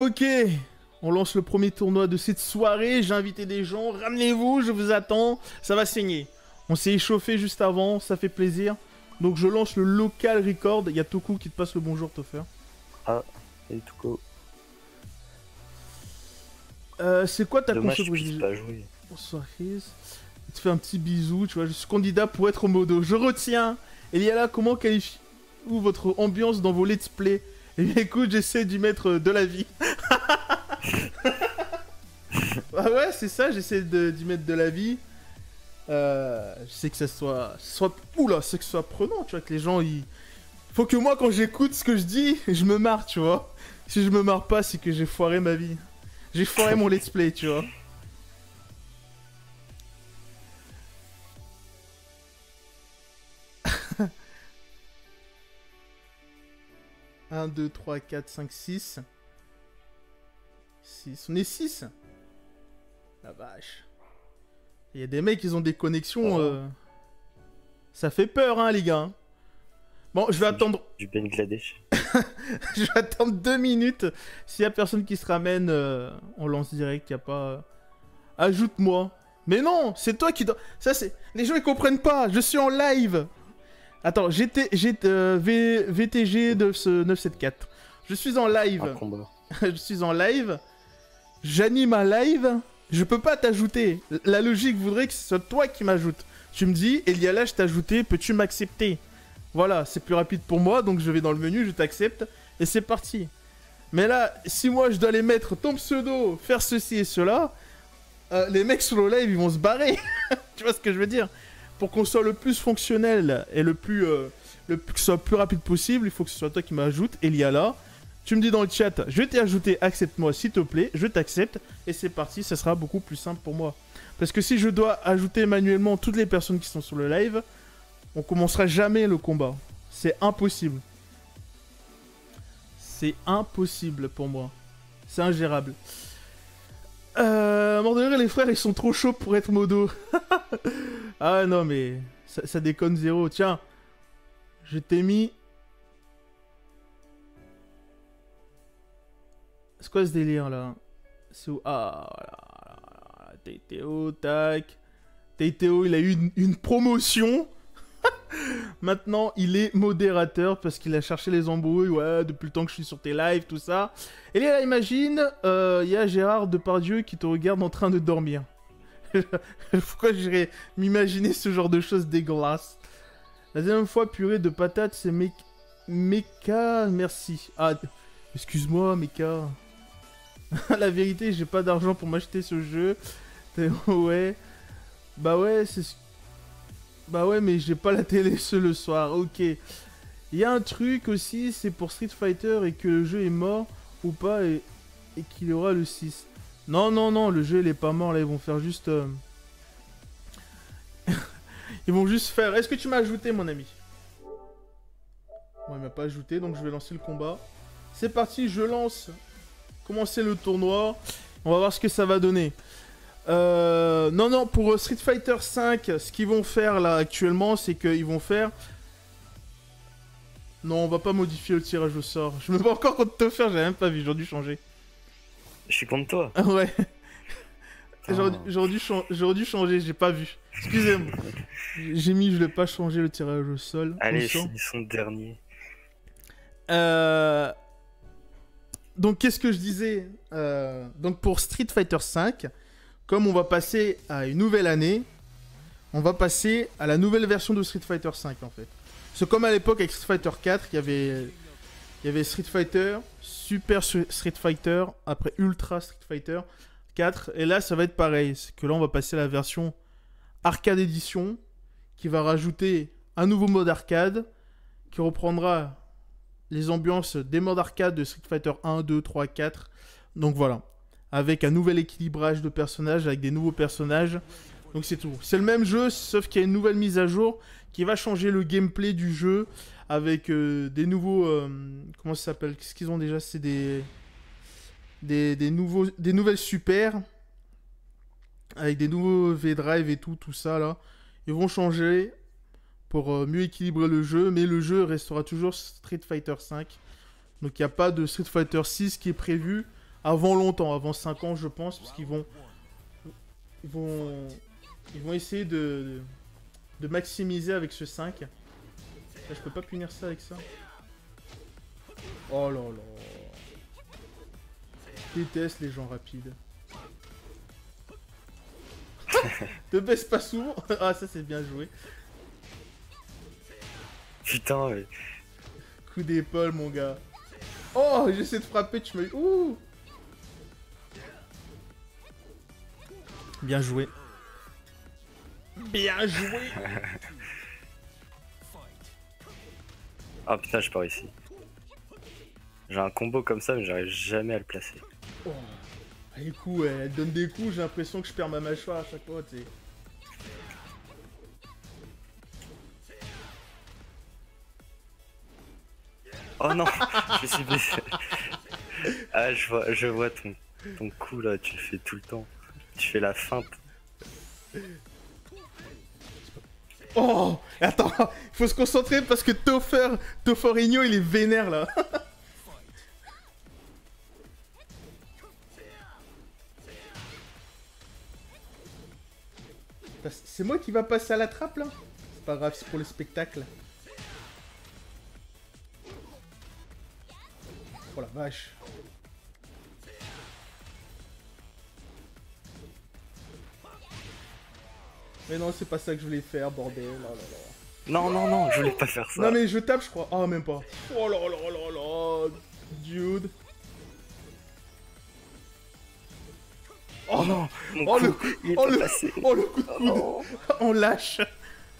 Ok, on lance le premier tournoi de cette soirée. J'ai invité des gens. Ramenez-vous, je vous attends. Ça va saigner. On s'est échauffé juste avant, ça fait plaisir. Donc je lance le local record. Il y a Toku qui te passe le bonjour, Toffer. Ah, salut Toku. Euh, c'est quoi ta jouer. Bonsoir Chris. Il te fait un petit bisou, tu vois. Je suis candidat pour être au modo. Je retiens. Et il y a là, comment qualifiez-vous votre ambiance dans vos let's play? Eh bien écoute, j'essaie d'y mettre euh, de la vie. ah ouais, c'est ça, j'essaie d'y mettre de la vie. Euh, je sais que ça soit, soit... Oula, c'est que ce soit prenant, tu vois, que les gens, ils... Faut que moi, quand j'écoute ce que je dis, je me marre, tu vois. Si je me marre pas, c'est que j'ai foiré ma vie. J'ai foiré mon let's play, tu vois. 1, 2, 3, 4, 5, 6. 6. On est 6 La vache. Il y a des mecs, ils ont des connexions. Oh. euh, Ça fait peur, hein, les gars. Bon, je vais attendre. Du Bangladesh. je vais attendre deux minutes. S'il y a personne qui se ramène, euh, on lance direct. Il y a pas. euh, Ajoute-moi. Mais non, c'est toi qui dois. Ça, c'est. Les gens, ils comprennent pas. Je suis en live. Attends, GT... GT... euh, V... VTG 974. Je suis en live. Combat. je suis en live, j'anime un live, je peux pas t'ajouter. La logique voudrait que ce soit toi qui m'ajoute. Tu me dis, Eliala, je t'ai ajouté, peux-tu m'accepter? Voilà, c'est plus rapide pour moi, donc je vais dans le menu, je t'accepte, et c'est parti. Mais là, si moi je dois les mettre ton pseudo, faire ceci et cela, euh, les mecs sur le live, ils vont se barrer. tu vois ce que je veux dire? Pour qu'on soit le plus fonctionnel et le plus, euh, le plus, rapide possible, il faut que ce soit toi qui m'ajoute, Eliala. Tu me dis dans le chat, je vais t'ajouter, accepte-moi s'il te plaît, je t'accepte, et c'est parti, ça sera beaucoup plus simple pour moi. Parce que si je dois ajouter manuellement toutes les personnes qui sont sur le live, on commencera jamais le combat. C'est impossible. C'est impossible pour moi. C'est ingérable. Euh, donné, les frères, ils sont trop chauds pour être modo. ah non, mais ça, déconne zéro. Tiens, je t'ai mis C'est quoi ce délire là C'est où Ah. Théo, tac. Théo, il a eu une promotion. Maintenant, il est modérateur parce qu'il a cherché les embrouilles, ouais, depuis le temps que je suis sur tes lives, tout ça. Et là, imagine, euh, il y a Gérard Depardieu qui te regarde en train de dormir. Pourquoi j'irais m'imaginer ce genre de choses dégueulasses? La deuxième fois, purée de patates, c'est mec... Mecha, merci. Ah, excuse-moi, Mecha. La vérité, j'ai pas d'argent pour m'acheter ce jeu. Ouais. Bah ouais, c'est... ce- Bah ouais, mais j'ai pas la télé ce le soir. Ok. Il y a un truc aussi, c'est pour Street Fighter et que le jeu est mort ou pas et, qu'il y aura le 6. Non, non, non, le jeu il est pas mort là, ils vont faire juste... euh, ils vont juste faire... Est-ce que tu m'as ajouté mon ami? Bon, il m'a pas ajouté, donc je vais lancer le combat. C'est parti, je lance. Commencer le tournoi. On va voir ce que ça va donner. Euh, non, non, pour euh, Street Fighter 5, ce qu'ils vont faire là actuellement, c'est qu'ils vont faire. Non, on va pas modifier le tirage au sort. Je me bats encore contre te faire, j'ai même pas vu, j'aurais dû changer. Je suis contre toi. Ah ouais, j'aurais dû- Putain. j'aurais dû, chan- dû changer, j'ai pas vu. Excusez-moi. J'ai mis, je l'ai pas changé le tirage au sol. Allez, finissons dernier. Euh, Donc, qu'est-ce que je disais? Euh, Donc, pour Street Fighter V, comme on va passer à une nouvelle année, on va passer à la nouvelle version de Street Fighter V en fait. C'est comme à l'époque avec Street Fighter 4, il y avait, Street Fighter, Super Su- Street Fighter, après Ultra Street Fighter 4, et là ça va être pareil. C'est que là on va passer à la version Arcade Edition, qui va rajouter un nouveau mode arcade, qui reprendra les ambiances des modes arcade de Street Fighter 1, 2, 3, 4. Donc voilà. Avec un nouvel équilibrage de personnages, avec des nouveaux personnages. Donc c'est tout. C'est le même jeu, sauf qu'il y a une nouvelle mise à jour qui va changer le gameplay du jeu avec euh, des nouveaux. euh, comment ça s'appelle? Qu'est-ce qu'ils ont déjà? C'est des, des. nouveaux, des nouvelles super. Avec des nouveaux V-Drive et tout, tout ça là. Ils vont changer pour euh, mieux équilibrer le jeu, mais le jeu restera toujours Street Fighter 5. Donc il n'y a pas de Street Fighter 6 qui est prévu avant longtemps, avant 5 ans, je pense, parce qu'ils vont, ils vont, ils vont essayer de, de maximiser avec ce 5. Là, je peux pas punir ça avec ça. Oh là là. Je déteste les gens rapides. Te baisse pas souvent. ah, ça c'est bien joué. Putain, mais... Coup d'épaule, mon gars. Oh, j'essaie de frapper, tu me... Ouh Bien joué. Bien joué Ah putain, je pars ici. J'ai un combo comme ça, mais j'arrive jamais à le placer. oh. Les coups, elle donne des coups, j'ai l'impression que je perds ma mâchoire à chaque fois, tu sais. Oh non Je me suis blessé. Ah, je vois, je vois ton, ton coup là, tu le fais tout le temps. Tu fais la feinte. Oh Attends, il faut se concentrer parce que Toffer, Tofferino, il est vénère là. C'est moi qui va passer à la trappe là C'est pas grave, c'est pour le spectacle. Oh la vache. Mais non, c'est pas ça que je voulais faire, bordel. Oh là là. Non, non, non, je voulais pas faire ça. Non mais je tape, je crois. Oh, même pas. Oh là là là là. Dude. Oh non mon Oh coup, le, il est oh, le, passé. oh le coup de coude. Oh. On lâche.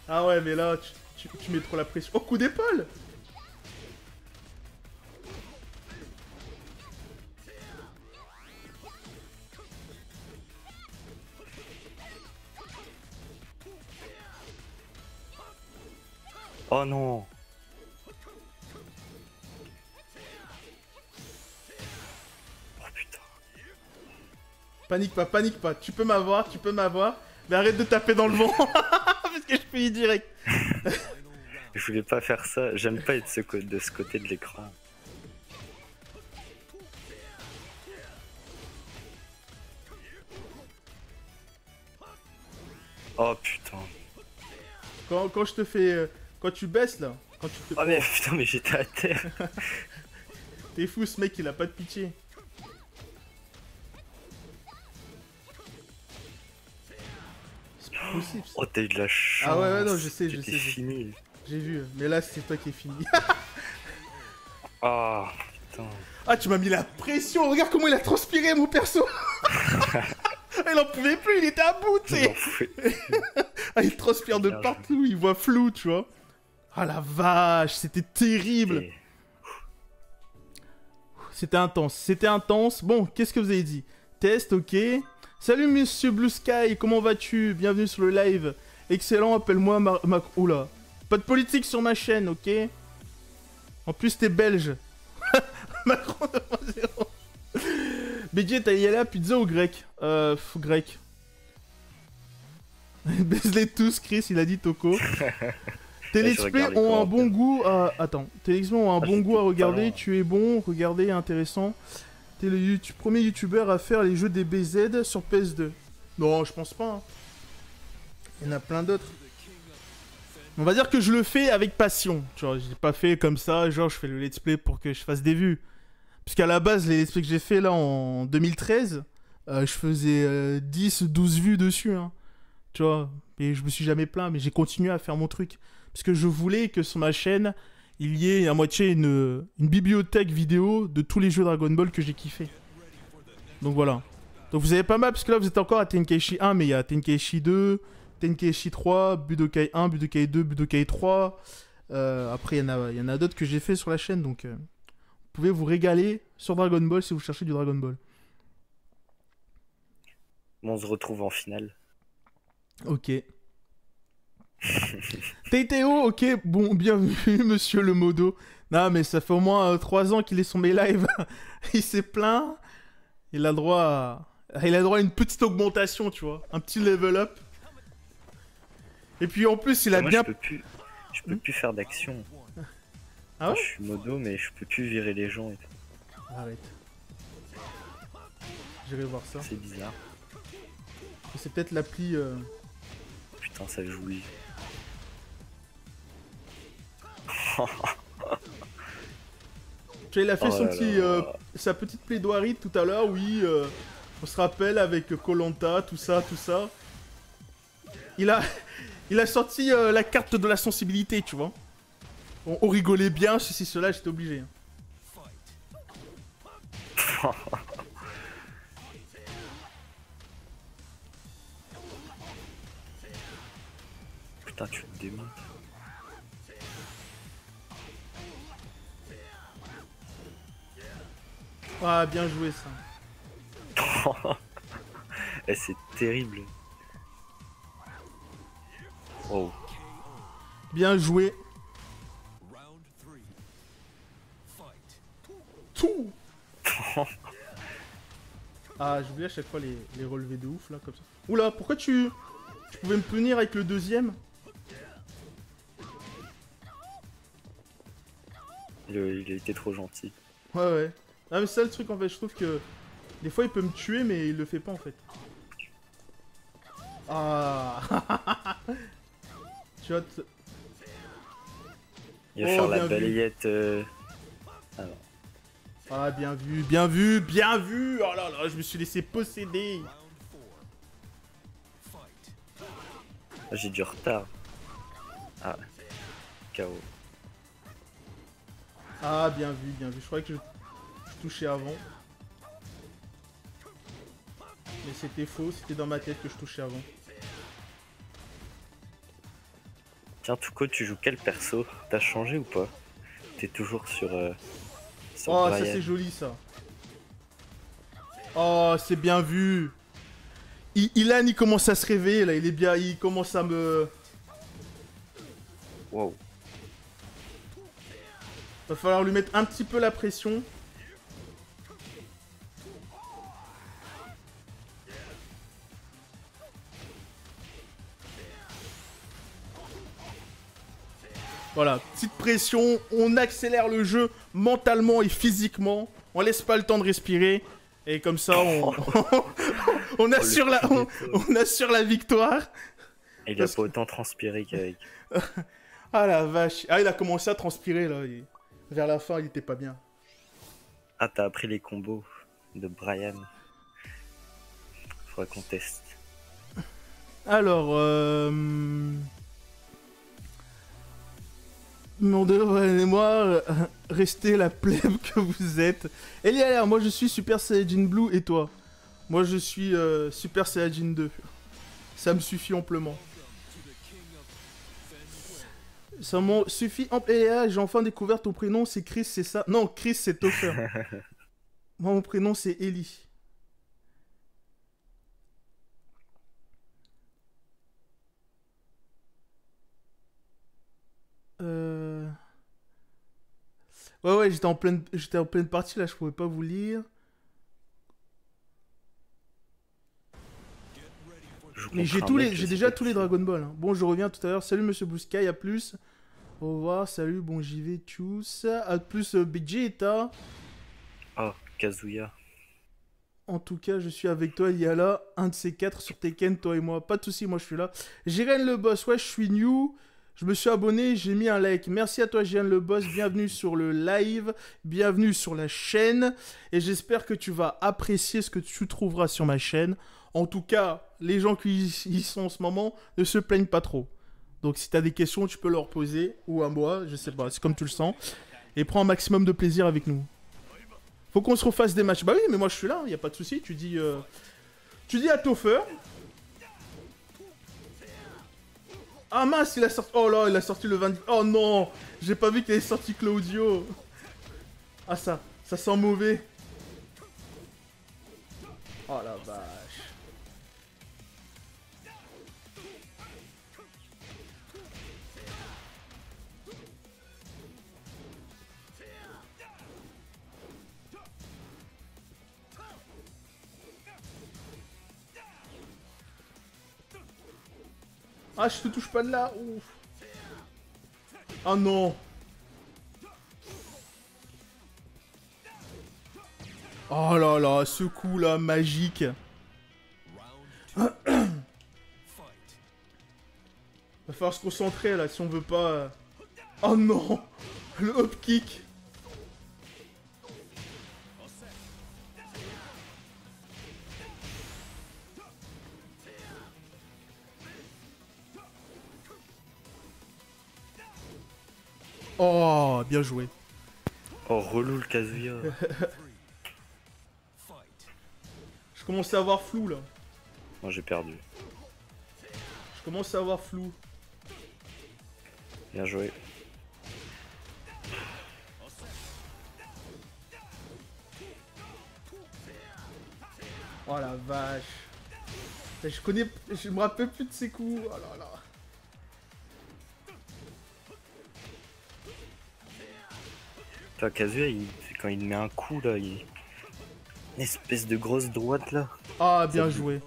Ah ouais, mais là, tu, tu- tu mets trop la pression. Oh, coup d'épaule. Oh non Oh putain. Panique pas, panique pas. Tu peux m'avoir, tu peux m'avoir. Mais arrête de taper dans le vent. Parce que je peux y direct. Je voulais pas faire ça. J'aime pas être de ce côté de l'écran. Oh putain. Quand, quand je te fais. Quand tu baisses là. Quand tu te. Oh mais putain mais j'étais à terre. T'es fou, ce mec, il a pas de pitié. C'est pas possible. ça. Oh t'as eu de la chance. Ah ouais, ouais, non, je sais, je sais, je sais. fini. J'ai vu. Mais là, c'est toi qui es fini. Ah putain. Ah, tu m'as mis la pression. Regarde comment il a transpiré, mon perso. il en pouvait plus, il était à bout, tu sais. Ah, il transpire de partout, il voit flou, tu vois. Ah la vache, c'était terrible. Et- C'était intense, c'était intense. Bon, qu'est-ce que vous avez dit? Test, ok. Salut monsieur Blue Sky, comment vas-tu? Bienvenue sur le live. Excellent, appelle-moi Mar Mac... Oula. Pas de politique sur ma chaîne, ok? En plus, t'es belge. Macron 2.0. BJ, t'as y allé à pizza ou grec? Euh, grec. Baise-les tous, Chris, il a dit Toko. Play regarde les ont un bon commentaires. goût à... Attends, play ont un Ah, bon goût à regarder, tu es bon, regardez, intéressant. T'es le YouTube- premier youtubeur à faire les jeux des BZ sur PS2. Non, je pense pas. hein. Il y en a plein d'autres. On va dire que je le fais avec passion. Tu vois, j'ai pas fait comme ça, genre je fais le let's play pour que je fasse des vues. Puisqu'à la base, les let's play que j'ai fait là en 2013, euh, je faisais euh, 10, 12 vues dessus. hein. Tu vois, et je me suis jamais plaint, mais j'ai continué à faire mon truc. Parce que je voulais que sur ma chaîne, il y ait à moitié une, une bibliothèque vidéo de tous les jeux Dragon Ball que j'ai kiffé. Donc voilà. Donc vous avez pas mal, parce que là vous êtes encore à Tenkaichi 1, mais il y a Tenkaichi 2, Tenkaichi 3, Budokai 1, Budokai 2, Budokai 3. Euh, après, il y en a, d'autres que j'ai fait sur la chaîne, donc euh, vous pouvez vous régaler sur Dragon Ball si vous cherchez du Dragon Ball. On se retrouve en finale. Ok. Tétéo, ok, bon, bienvenue, monsieur le modo. Non, mais ça fait au moins 3 ans qu'il est sur mes lives. il s'est plaint. Il a droit à... Il a droit à une petite augmentation, tu vois. Un petit level up. Et puis en plus, il a Moi, bien... je peux plus, je peux Hmm plus faire d'action. Ah ouais? je suis modo, mais je peux plus virer les gens. Et tout. Arrête. J'irai voir ça. C'est bizarre. C'est peut-être l'appli. euh, Putain, ça jouit. il a fait Oh son là petit, là. euh, sa petite plaidoirie tout à l'heure, oui. euh, on se rappelle avec Colanta, tout ça, tout ça. Il a, il a sorti euh, la carte de la sensibilité, tu vois. On, on rigolait bien, ceci, cela, j'étais obligé. hein. Putain, tu te démontes. Ah, bien joué ça. Eh, c'est terrible. Oh, Bien joué. Tout. ah, j'oublie à chaque fois les, les relevés de ouf là, comme ça. Oula, pourquoi tu. Tu pouvais me punir avec le deuxième? Il, il a été trop gentil. Ouais, ouais. Ah, mais c'est ça le truc en fait, je trouve que. Des fois il peut me tuer, mais il le fait pas en fait. Ah Tu vois, Il va Oh, faire la balayette. euh, Ah, bien vu, bien vu, bien vu Oh là là, je me suis laissé posséder ah, J'ai du retard. Ah, KO. Ah, bien vu, bien vu. Je croyais que je touchais avant. Mais c'était faux, c'était dans ma tête que je touchais avant. Tiens, Touko, tu joues quel perso? T'as changé ou pas? T'es toujours sur. euh, sur Oh, ça c'est joli ça. Oh, c'est bien vu. Ilan, il commence à se réveiller là, il est bien, il commence à me... Wow. Va falloir lui mettre un petit peu la pression. Voilà, petite pression, on accélère le jeu mentalement et physiquement. On laisse pas le temps de respirer. Et comme ça, on, on, assure, la, on, on assure la victoire. Et il a Parce pas autant transpiré qu'avec. Ah la vache. Ah, il a commencé à transpirer là. il- Vers la fin, il était pas bien. Ah, t'as appris les combos de Brian. Faudrait qu'on teste. Alors, euh... Mon et moi, euh, restez la plèbe que vous êtes. Elialer, moi je suis Super Saiyajin Blue et toi? Moi je suis euh, Super Saiyajin 2. Ça me suffit amplement. Ça m'en suffit amplement. J'ai enfin découvert ton prénom, c'est Chris, c'est ça? Non, Chris, c'est Topher. moi mon prénom c'est Ellie. Euh... Ouais, ouais, j'étais en pleine, j'étais en pleine partie là, je pouvais pas vous lire. Mais j'ai tous les, j'ai déjà tous les. Dragon Ball. hein. Bon, je reviens tout à l'heure. Salut Monsieur Sky, à plus. Au revoir, salut, bon j'y vais, tchuss. À plus euh, Vegeta. Oh, Kazuya. En tout cas, je suis avec toi, il y a là un de ces quatre sur Tekken, toi et moi. Pas de soucis, moi je suis là. Jiren le boss, ouais, je suis new. Je me suis abonné, j'ai mis un like. Merci à toi, Jiren le boss. Bienvenue sur le live, bienvenue sur la chaîne. Et j'espère que tu vas apprécier ce que tu trouveras sur ma chaîne. En tout cas, les gens qui y sont en ce moment ne se plaignent pas trop. Donc si tu as des questions, tu peux leur poser, ou à moi, je sais pas, c'est comme tu le sens. Et prends un maximum de plaisir avec nous. Faut qu'on se refasse des matchs. Bah oui, mais moi je suis là, y a pas de souci. Tu dis, euh, tu dis à Topher. Ah mince, il a sorti. Oh là, il a sorti le 20. Oh non, j'ai pas vu qu'il avait sorti Claudio. Ah ça, ça sent mauvais. Oh la vache. Ah, je te touche pas de là. Ah non. Oh Oh là là, ce coup là, magique. Va falloir se concentrer là si on veut pas. euh. Oh non Le hop kick bien joué. Oh, relou le Kazuya. Je commence à avoir flou là. Moi j'ai perdu. Je commence à avoir flou. Bien joué. Oh la vache. Je connais. Je me rappelle plus de ses coups. Oh là là. Toi, Kazuya, il- quand il met un coup là, il. Une espèce de grosse droite là, Ah, bien Ça- joué.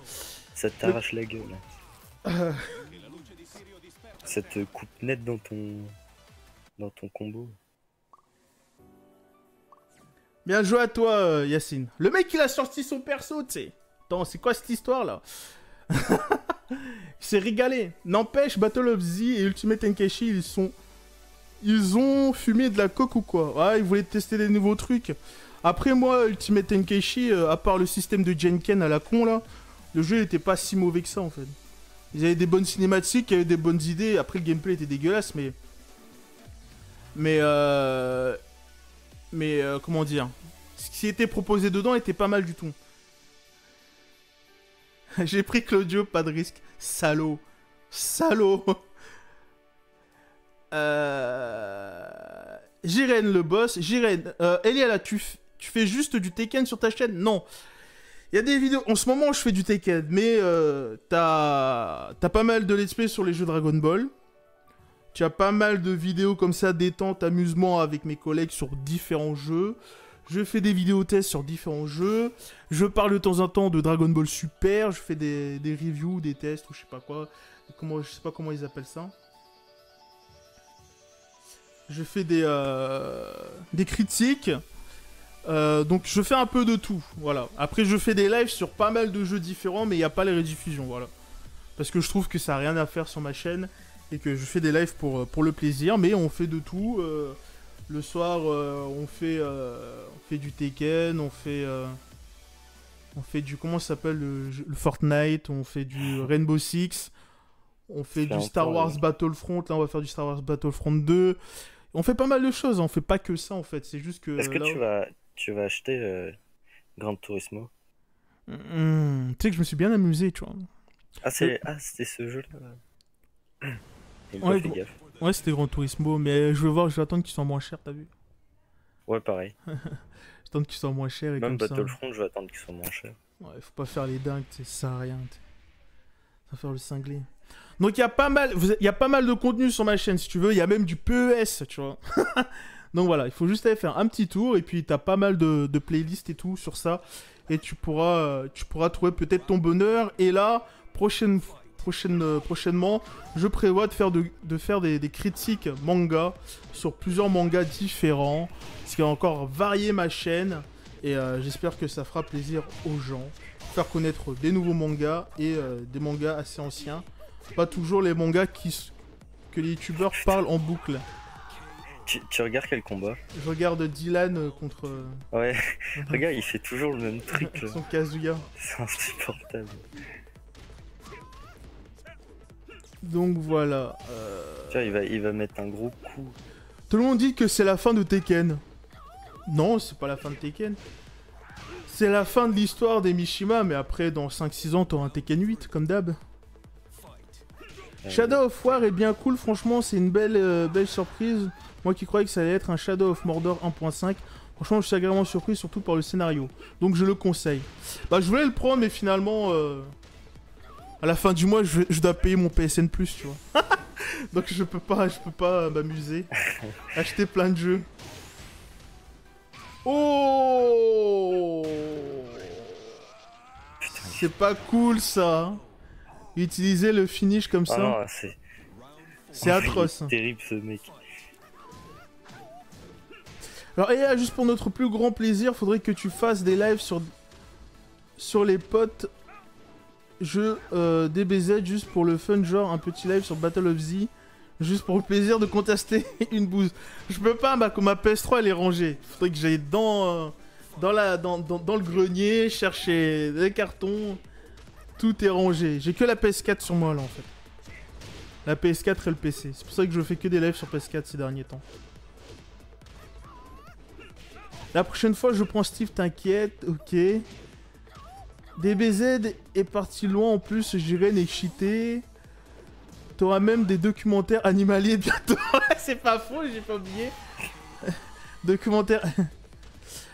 ça t'arrache la gueule. Ça te coupe net dans ton. dans ton combo. Bien joué à toi, euh, Yacine. Le mec, il a sorti son perso, tu sais. Attends, c'est quoi cette histoire là? Il s'est régalé. N'empêche, Battle of Z et Ultimate Tenkeshi, ils sont. Ils ont fumé de la coke ou quoi Ouais, ils voulaient tester des nouveaux trucs. Après, moi, Ultimate Tenkeshi, euh, à part le système de Genken à la con là, le jeu il était pas si mauvais que ça en fait. Ils avaient des bonnes cinématiques, il y avait des bonnes idées. Après, le gameplay était dégueulasse, mais. Mais. Euh... Mais euh, comment dire? Ce qui était proposé dedans était pas mal du tout. J'ai pris Claudio, pas de risque. Salaud. Salaud. Euh... Jiren le boss. Jiren, euh, Eliala, tu, fais juste du Tekken sur ta chaîne? Non. Il y a des vidéos. En ce moment, je fais du Tekken, mais euh, t'as pas mal de let's play sur les jeux Dragon Ball. Tu as pas mal de vidéos comme ça, détente, amusement avec mes collègues sur différents jeux. Je fais des vidéos tests sur différents jeux. Je parle de temps en temps de Dragon Ball Super. Je fais des, des reviews, des tests ou je sais pas quoi. Je sais pas comment ils appellent ça. Je fais des, euh, des critiques. Euh, donc je fais un peu de tout. Voilà. Après je fais des lives sur pas mal de jeux différents, mais il n'y a pas les rediffusions. Voilà. Parce que je trouve que ça n'a rien à faire sur ma chaîne et que je fais des lives pour, euh, pour le plaisir, mais on fait de tout. euh, le soir, on, fait, on fait du Tekken, on fait, on fait du. Comment ça s'appelle le, le Fortnite, on fait du Rainbow Six, on fait du Star Wars. Battlefront, là on va faire du Star Wars Battlefront 2. On fait pas mal de choses, hein, on fait pas que ça en fait, c'est juste que. Est-ce que tu vas, tu vas acheter euh, Gran Turismo? Hmm, tu sais que je me suis bien amusé, tu vois. Ah, c'est, ah, c'était ce jeu-là. Ouais, gros. Ouais, c'était Gran Turismo, mais je vais voir, je vais attendre qu'ils soient moins chers, t'as vu Ouais, pareil. Attendre qu'ils soient moins chers et Même comme ça. Battlefront, je vais attendre qu'il soit moins cher. Ouais, faut pas faire les dingues, ça sert à rien. tu sais. Ça va faire le cinglé. Donc il y a pas mal, il y a pas mal de contenu sur ma chaîne si tu veux. Il y a même du PES, tu vois. Donc voilà, il faut juste aller faire un petit tour et puis t'as pas mal de, playlists et tout sur ça et tu pourras, tu pourras trouver peut-être ton bonheur. Et là, prochaine, prochaine, euh, prochainement, je prévois de faire, de, faire des, des critiques manga sur plusieurs mangas différents, ce qui va encore varier ma chaîne. Et euh, j'espère que ça fera plaisir aux gens. Faire connaître des nouveaux mangas et euh, des mangas assez anciens. Pas toujours les mangas qui, que les youtubeurs parlent en boucle. Tu, tu regardes quel combat Je regarde Dylan euh, contre euh, Ouais, regarde, il fait toujours le même truc. là. son Kazuya. C'est insupportable. Donc voilà. euh, vois, il va, il va mettre un gros coup. Tout le monde dit que c'est la fin de Tekken. Non, c'est pas la fin de Tekken. C'est la fin de l'histoire des Mishima, mais après, dans 5-6 ans, t'auras un Tekken 8, comme d'hab. Euh, Shadow of War est bien cool, franchement, c'est une belle, euh, belle surprise. Moi qui croyais que ça allait être un Shadow of Mordor 1.5, franchement, je suis agréablement surpris, surtout par le scénario. Donc je le conseille. Bah, je voulais le prendre, mais finalement, euh, à la fin du mois, je, je dois payer mon PSN, tu vois. Donc je peux pas, je peux pas euh, m'amuser. Acheter plein de jeux. Oh C'est pas cool ça. Utiliser le finish comme Ah ça, non, c'est c'est atroce. terrible ce mec. Alors, et là, juste pour notre plus grand plaisir, faudrait que tu fasses des lives sur, sur les potes jeux euh, DBZ, juste pour le fun, genre un petit live sur Battle of Z, juste pour le plaisir de contester une bouse. Je peux pas, ma, ma PS3 elle est rangée. Faudrait que j'aille dans, euh, dans, la, dans, dans, dans le grenier, chercher des cartons. Tout est rangé. J'ai que la PS4 sur moi là en fait. La PS4 et le PC. C'est pour ça que je fais que des lives sur PS4 ces derniers temps. La prochaine fois, je prends Steve, t'inquiète, ok. DBZ est parti loin en plus, Jiren est cheaté. T'auras même des documentaires animaliers bientôt. C'est pas faux, j'ai pas oublié. documentaires.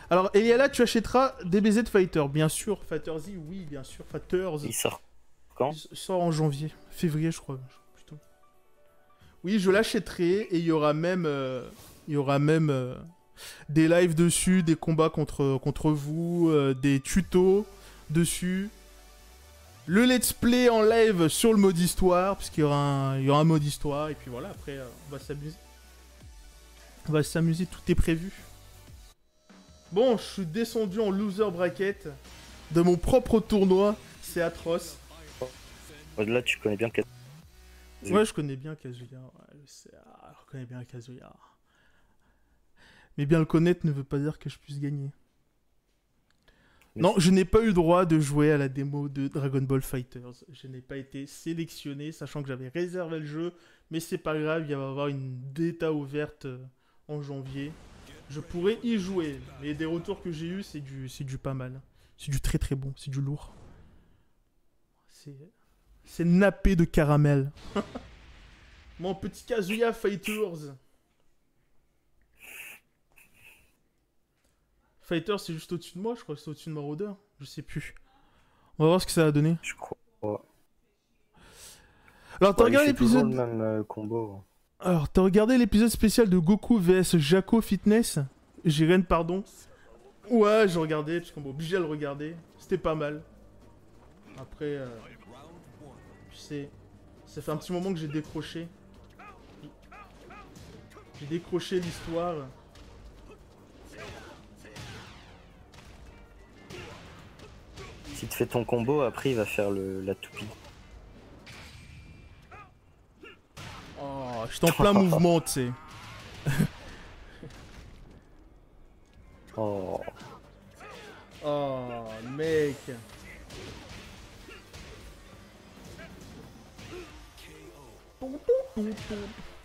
Alors, Eliala, tu achèteras DBZ Fighter, bien sûr. Fighter Z, oui, bien sûr. Fighters. Il sort quand? Il sort en janvier, février, je crois. Plutôt. Oui, je l'achèterai et il y aura même, euh, il y aura même euh, des lives dessus, des combats contre, contre vous, euh, des tutos dessus. Le let's play en live sur le mode histoire, puisqu'il y, aura un- il y aura un mode histoire, et puis voilà, après, on va s'amuser. On va s'amuser, tout est prévu. Bon, je suis descendu en loser bracket de mon propre tournoi, c'est atroce. Là, tu connais bien Oui. Ouais, je connais bien Kazuya. Ouais, je, sais, ah, je connais bien Kazuya. Mais bien le connaître ne veut pas dire que je puisse gagner. Mais Non, je n'ai pas eu le droit de jouer à la démo de Dragon Ball Fighters. Je n'ai pas été sélectionné, sachant que j'avais réservé le jeu. Mais c'est pas grave, il va y avoir une bêta ouverte euh, en janvier. Je pourrais y jouer. Mais des retours que j'ai eu, c'est du, c'est du pas mal. C'est du très très bon, c'est du lourd. C'est, c'est nappé de caramel. Mon petit Kazuya Fighters. Fighters, c'est juste au-dessus de moi, je crois que c'est au-dessus de Marauder. Je sais plus. On va voir ce que ça va donner. Je crois. Alors, t'as Ouais, regardé l'épisode. même euh, combo. Alors, t'as regardé l'épisode spécial de Goku vs Jaco Fitness? Jiren, pardon. Ouais, j'ai regardé, parce qu'on m'a obligé à le regarder. C'était pas mal. Après, euh, tu sais, ça fait un petit moment que j'ai décroché. J'ai décroché l'histoire. Si tu fais ton combo, après il va faire le, la toupie. Je suis en plein mouvement, tu sais. Oh, Oh, mec.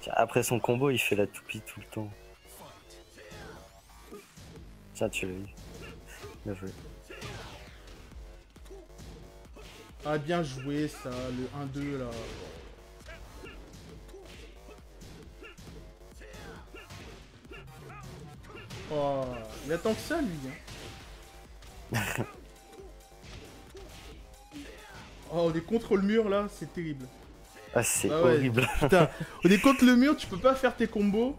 Tiens, après son combo, il fait la toupie tout le temps. Tiens, tu l'as eu. Bien joué. Ah, bien joué, ça, le 1-2, là. Oh, il attend que ça, lui. hein. oh, on est contre le mur, là, c'est terrible. Ah, c'est Ah ouais. horrible. Putain, on est contre le mur, tu peux pas faire tes combos.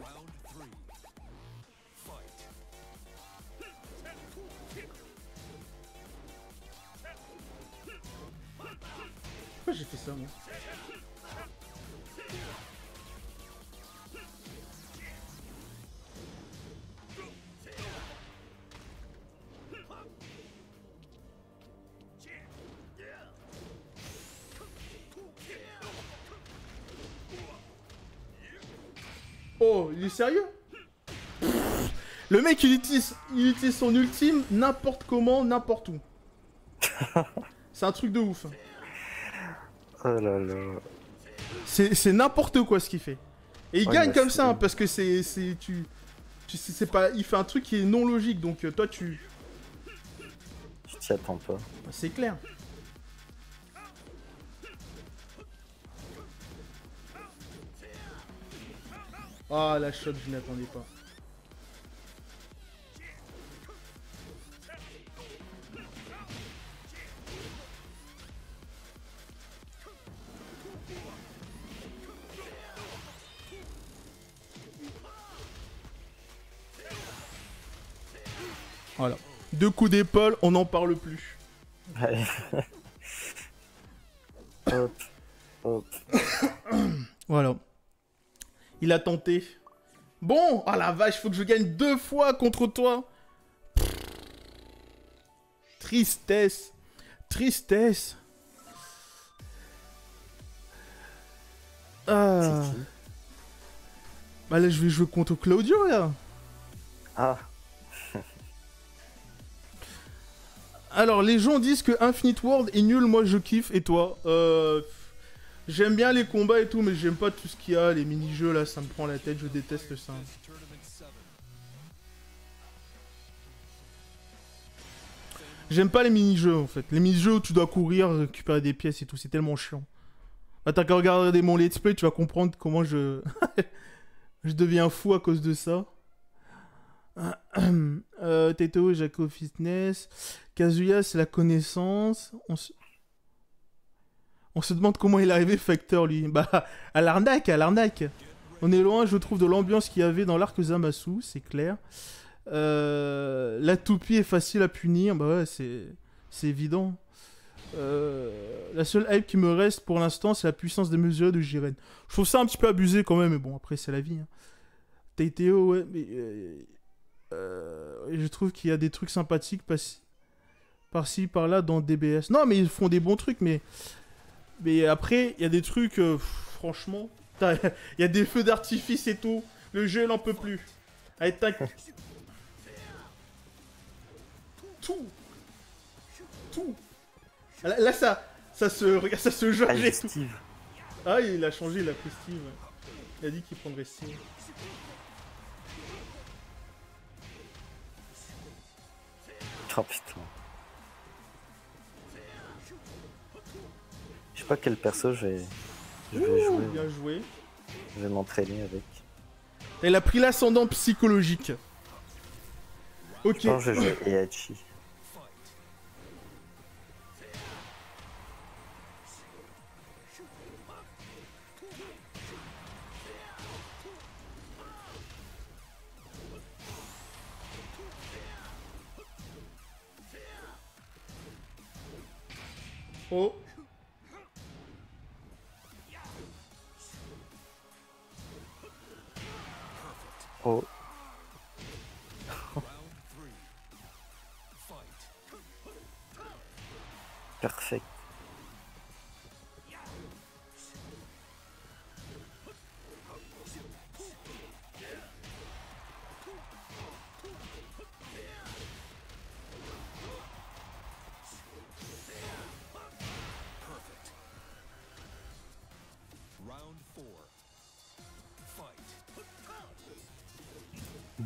Sérieux Le mec, il utilise, il utilise son ultime n'importe comment, n'importe où. C'est un truc de ouf. Oh là là. C'est n'importe quoi ce qu'il fait. Et il Ouais, gagne comme ça, hein, parce que c'est... c'est- Tu... tu sais, c'est pas... Il fait un truc qui est non logique, donc euh, toi, tu... Tu t'y attends pas. bah, c'est clair. Ah, la shot, je n'y attendais pas. Voilà. Deux coups d'épaule, on n'en parle plus. Allez. hop, hop. Voilà. Il a tenté. Bon, ah la vache, faut que je gagne deux fois contre toi. Tristesse. Tristesse. Ah. Bah là, je vais jouer contre Claudio, là. Ah, Alors, les gens disent que Infinite World est nul, moi je kiffe, et toi euh, J'aime bien les combats et tout, mais j'aime pas tout ce qu'il y a, les mini-jeux là, ça me prend la tête, je déteste ça. J'aime pas les mini-jeux en fait. Les mini-jeux où tu dois courir, récupérer des pièces et tout, c'est tellement chiant. Bah, t'as qu'à regarder mon let's play, tu vas comprendre comment je. je deviens fou à cause de ça. euh, Teto, Jaco Fitness. Kazuya, c'est la connaissance. On. On se demande comment il est arrivé Factor, lui. Bah, à l'arnaque, à l'arnaque. On est loin, je trouve, de l'ambiance qu'il y avait dans l'arc Zamasu, c'est clair. Euh, la toupie est facile à punir, bah ouais, c'est, c'est évident. Euh, la seule hype qui me reste pour l'instant, c'est la puissance des mesures de Jiren. Je trouve ça un petit peu abusé quand même, mais bon, après, c'est la vie. Hein. Ouais, mais. euh, je trouve qu'il y a des trucs sympathiques par- par-ci, par-là dans DBS. Non, mais ils font des bons trucs, mais. Mais après, il y a des trucs, euh, franchement. Il y a des feux d'artifice et tout. Le jeu, il n'en peut plus. Allez, tac. Tout. Tout. Là, là, ça, ça se, regarde, ça se jauge j'ai et tout. Ah, il a changé, il a pris Steve. Il a dit qu'il prendrait Steve. Oh putain. Pas quel perso je vais, je vais Ouh, jouer. Bien joué. Je vais m'entraîner avec. Elle a pris l'ascendant psychologique. Ok. Je vais jouer Heihachi.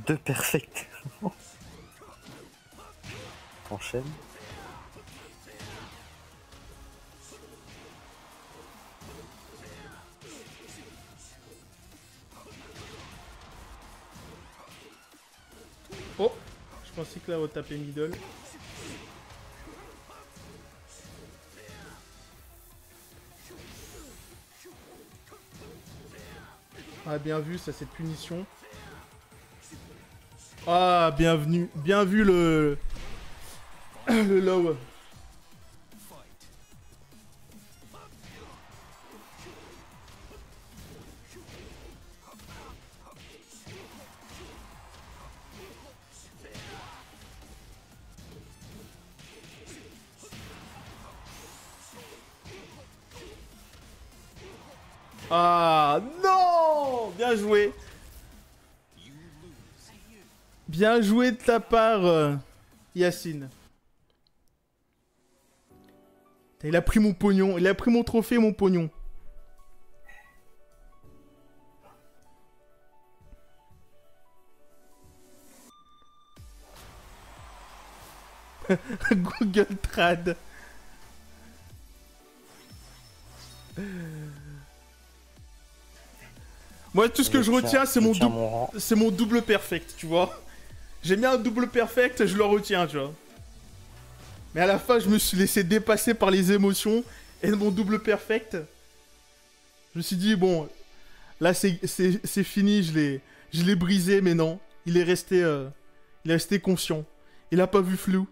Deux perfect. Enchaîne. Oh. Je pensais que là, on tapait middle. Ah, bien vu, ça, cette punition. Ah, bienvenue. Bien vu le... le low. Bien joué de ta part, euh, Yacine. Il a pris mon pognon. Il a pris mon trophée, mon pognon. Google Trad. Moi, tout ce que je retiens, c'est mon, double. dou- c'est mon double perfect, tu vois. J'aime bien un double perfect, je le retiens, tu vois. Mais à la fin, je me suis laissé dépasser par les émotions et mon double perfect. Je me suis dit, bon, là, c'est- fini, je l'ai brisé, mais non. Il est resté, euh, il est resté conscient. Il a pas vu flou.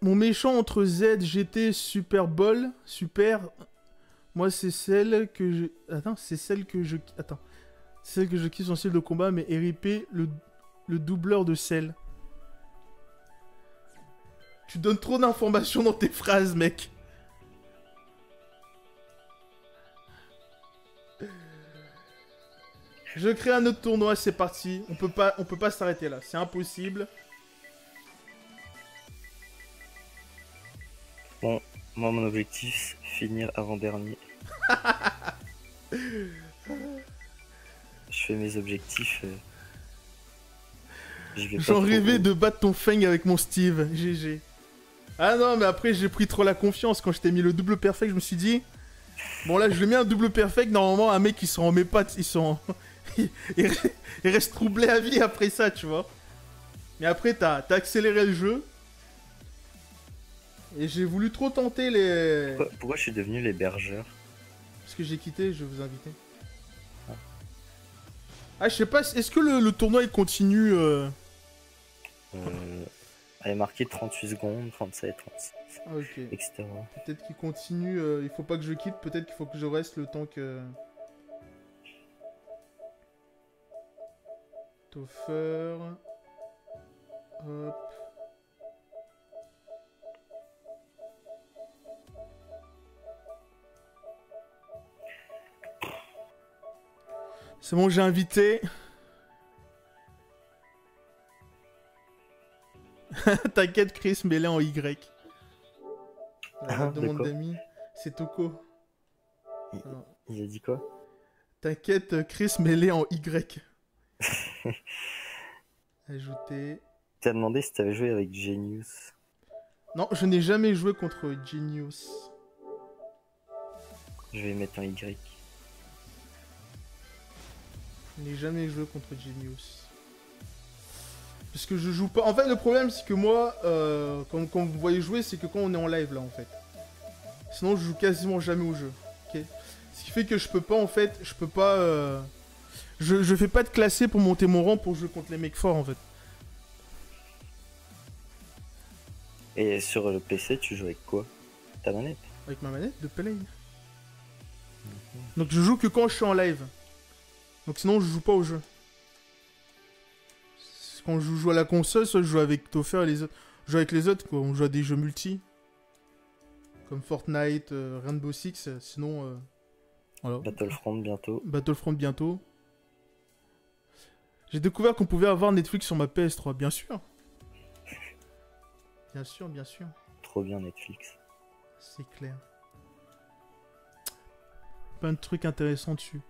Mon méchant entre Z, GT, Super Bowl, Super, Moi, c'est celle que je. Attends, c'est celle que je. Attends. Celle que je kiffe son style de combat, mais RIP, le, le doubleur de sel. Tu donnes trop d'informations dans tes phrases, mec. Je crée un autre tournoi, c'est parti. On peut pas, on peut pas s'arrêter là, c'est impossible. Moi, mon objectif, finir avant-dernier. Je objectifs. euh, J'en rêvais de battre ton Feng avec mon Steve. GG. Ah non, mais après, j'ai pris trop la confiance. Quand je t'ai mis le double perfect, je me suis dit. Bon, là, je lui mets un double perfect. Normalement, un mec, il s'en remet pas. Ils sont. il, il- il reste troublé à vie après ça, tu vois. Mais après, t'as t'as accéléré le jeu. Et j'ai voulu trop tenter les. Pourquoi, pourquoi je suis devenu l'hébergeur? Parce que j'ai quitté, je vais vous inviter. Ah, je sais pas, est-ce que le, le tournoi il continue euh, euh, Elle est marqué 38 secondes, 37, 36, Ah, ok. etc. Peut-être qu'il continue, euh, il faut pas que je quitte, peut-être qu'il faut que je reste le temps que. Toffer. Hop. C'est bon, j'ai invité. T'inquiète, Chris, mets-les en Y. La Ah, demande d'amis, c'est Toko. Il- a dit quoi? T'inquiète, Chris, mets-les en Y. Ajouter. T'as demandé si t'avais joué avec Genius. Non, je n'ai jamais joué contre Genius. Je vais mettre un Y. Je n'ai jamais joué contre Genius. Parce que je joue pas. En fait, le problème, c'est que moi, euh, quand, quand vous voyez jouer, c'est que quand on est en live là, en fait. Sinon, je joue quasiment jamais au jeu. Ok. Ce qui fait que je peux pas, en fait, je peux pas. euh, Je, je fais pas de classé pour monter mon rang pour jouer contre les mecs forts, en fait. Et sur le PC, tu joues avec quoi? Ta manette? Avec ma manette de play. Donc je joue que quand je suis en live. Donc sinon je joue pas au jeu. Quand je joue à la console, soit je joue avec Toffer et les autres. Je joue avec les autres quoi, on joue à des jeux multi. Comme Fortnite, euh, Rainbow Six, euh, sinon... euh, Voilà. Battlefront bientôt. Battlefront bientôt. J'ai découvert qu'on pouvait avoir Netflix sur ma PS3, bien sûr. Bien sûr, bien sûr. Trop bien Netflix. C'est clair. Plein de trucs intéressants dessus.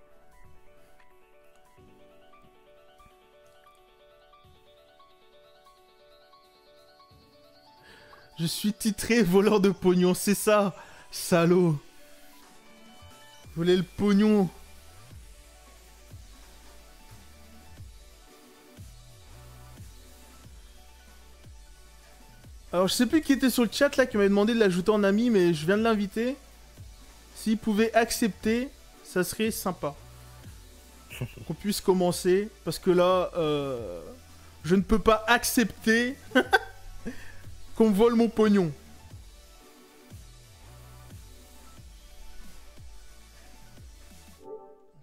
Je suis titré voleur de pognon, c'est ça, salaud. Voler le pognon? Alors je sais plus qui était sur le chat là qui m'avait demandé de l'ajouter en ami, mais je viens de l'inviter. S'il pouvait accepter, ça serait sympa. Qu'on puisse commencer, parce que là, euh, je ne peux pas accepter qu'on me vole mon pognon.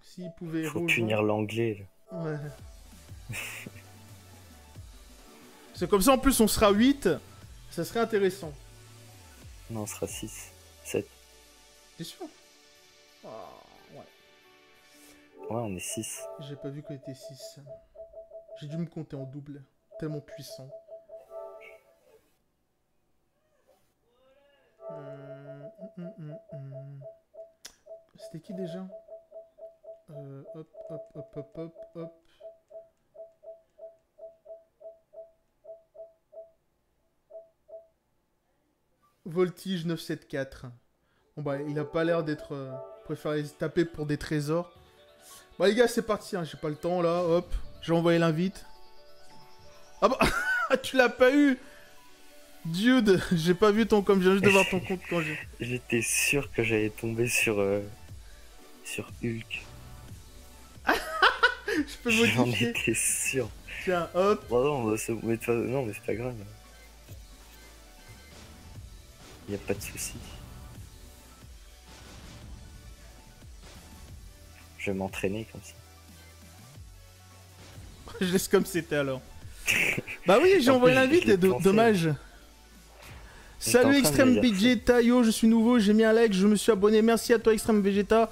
S'il pouvait Faut rejoindre- punir l'anglais. Ouais. C'est comme ça, en plus, on sera 8. Ça serait intéressant. Non, on sera 6. 7. T'es sûr? Ah, Ouais. Ouais, on est 6. J'ai pas vu qu'on était 6. J'ai dû me compter en double. Tellement puissant. Qui déjà? Euh, Hop, hop, hop, hop, hop, hop. Voltige 974. Bon bah il a pas l'air d'être... Euh, taper pour des trésors. Bah les gars c'est parti, hein, j'ai pas le temps là, hop. J'ai envoyé l'invite. Ah bah tu l'as pas eu Dude, j'ai pas vu ton com, viens juste de voir ton compte quand j'ai... J'étais sûr que j'allais tomber sur. euh, sur Hulk. Je peux J'en modifier. étais sûr. Tiens, hop. Bon, non, bah, mais toi- non, mais c'est pas grave. Y a pas de souci. Je vais m'entraîner comme ça. Je laisse comme c'était alors. bah oui, j'ai En envoyé l'invite, dommage. Salut train de Extreme me dire BJ Tayo, je suis nouveau, j'ai mis un like, je me suis abonné. Merci à toi Extreme Vegeta.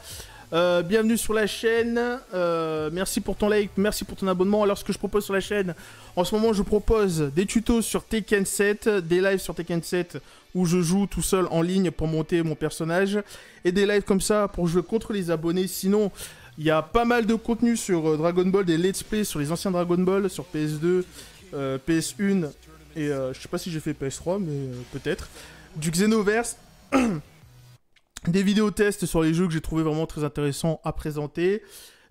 Euh, bienvenue sur la chaîne. Euh, merci pour ton like, merci pour ton abonnement. Alors ce que je propose sur la chaîne, en ce moment je propose des tutos sur Tekken 7, des lives sur Tekken 7 où je joue tout seul en ligne pour monter mon personnage et des lives comme ça pour jouer contre les abonnés. Sinon, il y a pas mal de contenu sur euh, Dragon Ball, des let's play sur les anciens Dragon Ball, sur PS2, euh, PS1 et je sais pas si j'ai fait PS3, mais peut-être. Du Xenoverse, des vidéos tests sur les jeux que j'ai trouvé vraiment très intéressants à présenter.